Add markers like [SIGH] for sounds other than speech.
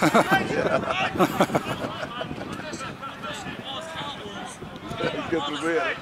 [LAUGHS] que é.